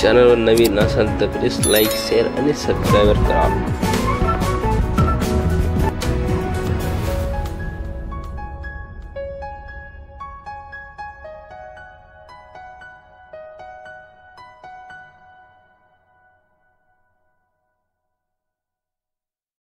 Channel नवीन असाल तो प्लीज़ लाइक शेयर आणि सबस्क्राईबर करा।